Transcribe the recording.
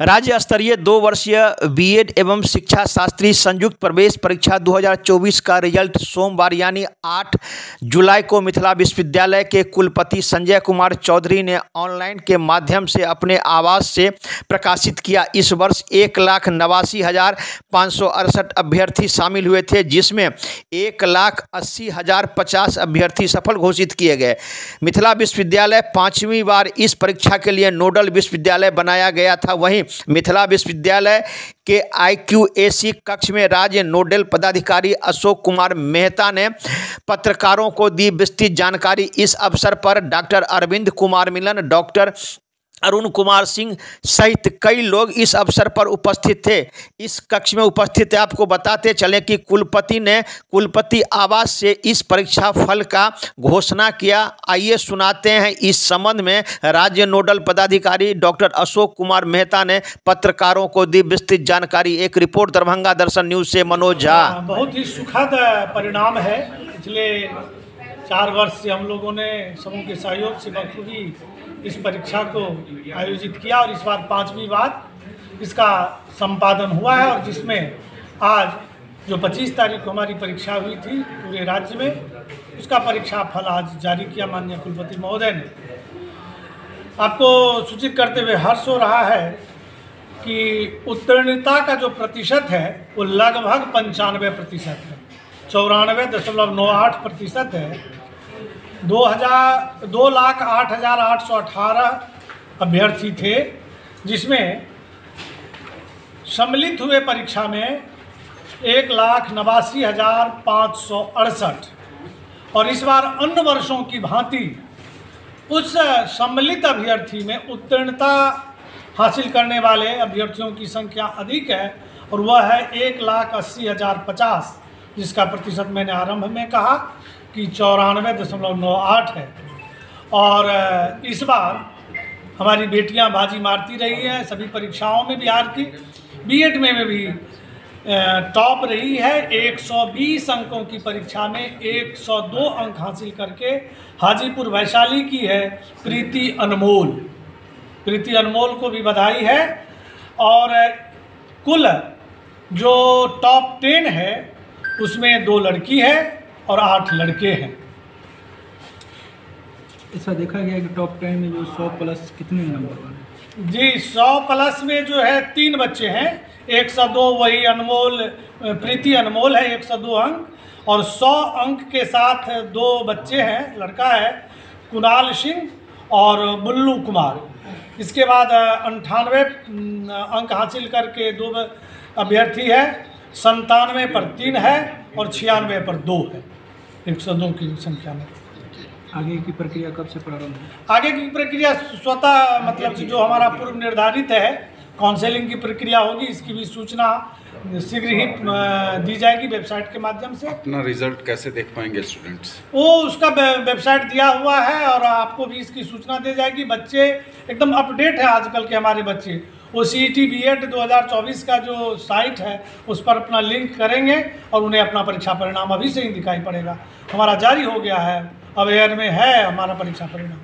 राज्य स्तरीय दो वर्षीय बीएड एवं शिक्षा शास्त्री संयुक्त प्रवेश परीक्षा 2024 का रिज़ल्ट सोमवार, यानी 8 जुलाई को मिथिला विश्वविद्यालय के कुलपति संजय कुमार चौधरी ने ऑनलाइन के माध्यम से अपने आवास से प्रकाशित किया। इस वर्ष एक लाख नवासी हज़ार पाँच सौ अड़सठ अभ्यर्थी शामिल हुए थे, जिसमें एक लाख अस्सी हज़ार पचास अभ्यर्थी सफल घोषित किए गए। मिथिला विश्वविद्यालय पाँचवीं बार इस परीक्षा के लिए नोडल विश्वविद्यालय बनाया गया था। वहीं मिथिला विश्वविद्यालय के आईक्यूएसी कक्ष में राज्य नोडल पदाधिकारी अशोक कुमार मेहता ने पत्रकारों को दी विस्तृत जानकारी। इस अवसर पर डॉक्टर अरविंद कुमार मिलन, डॉक्टर अरुण कुमार सिंह सहित कई लोग इस अवसर पर उपस्थित थे। इस कक्ष में उपस्थित आपको बताते चलें कि कुलपति ने कुलपति आवास से इस परीक्षा फल का घोषणा किया। आइए सुनाते हैं। इस संबंध में राज्य नोडल पदाधिकारी डॉक्टर अशोक कुमार मेहता ने पत्रकारों को दी विस्तृत जानकारी। एक रिपोर्ट दरभंगा दर्शन न्यूज़ से मनोज झा। बहुत ही सुखद परिणाम है। पिछले चार वर्ष से हम लोगों ने समूह के सहयोग से बखूबी इस परीक्षा को आयोजित किया और इस बार पांचवी बार इसका संपादन हुआ है और जिसमें आज जो 25 तारीख को हमारी परीक्षा हुई थी पूरे राज्य में, उसका परीक्षा फल आज जारी किया माननीय कुलपति महोदय ने। आपको सूचित करते हुए हर्ष हो रहा है कि उत्तीर्णता का जो प्रतिशत है, वो लगभग पंचानवे प्रतिशत है, चौरानवे दशमलव नौ आठ प्रतिशत है। दो हज़ार दो लाख आठ हज़ार आठ सौ अठारह अभ्यर्थी थे, जिसमें सम्मिलित हुए परीक्षा में एक लाख नवासी हज़ार पाँच सौ अड़सठ। और इस बार अन्य वर्षों की भांति उस सम्मिलित अभ्यर्थी में उत्तीर्णता हासिल करने वाले अभ्यर्थियों की संख्या अधिक है, और वह है एक लाख अस्सी हज़ार पचास। जिसका प्रतिशत मैंने आरंभ में कहा कि चौरानवे दशमलव नौ आठ है। और इस बार हमारी बेटियाँ बाजी मारती रही हैं, सभी परीक्षाओं में बिहार की बीएड में भी टॉप रही है। 120 अंकों की परीक्षा में 102 अंक हासिल करके हाजीपुर वैशाली की है प्रीति अनमोल। प्रीति अनमोल को भी बधाई है। और कुल जो टॉप टेन है उसमें दो लड़की है और आठ लड़के हैं। ऐसा देखा गया कि टॉप टेन में जो सौ प्लस कितने नंबर वाले जी सौ प्लस में जो है तीन बच्चे हैं। एक सौ दो वही अनमोल प्रीति अनमोल है एक सौ दो अंक। और सौ अंक के साथ दो बच्चे हैं लड़का है कुणाल सिंह और बुल्लू कुमार। इसके बाद अंठानवे अंक हासिल करके दो अभ्यर्थी है। संतानवे पर तीन है और छियानवे पर दो है। एक सौ दो की संख्या में। आगे की प्रक्रिया कब से प्रारंभ है आगे की प्रक्रिया स्वतः मतलब जो हमारा पूर्व निर्धारित है काउंसलिंग की प्रक्रिया होगी इसकी भी सूचना शीघ्र ही दी जाएगी वेबसाइट के माध्यम से। अपना रिज़ल्ट कैसे देख पाएँगे स्टूडेंट्स? वो उसका वेबसाइट दिया हुआ है और आपको भी इसकी सूचना दी जाएगी। बच्चे एकदम अपडेट है आजकल के हमारे बच्चे। वो C E T B Ed दो हज़ार चौबीस का जो साइट है उस पर अपना लिंक करेंगे और उन्हें अपना परीक्षा परिणाम अभी से ही दिखाई पड़ेगा। हमारा जारी हो गया है अब एयर में है हमारा परीक्षा परिणाम।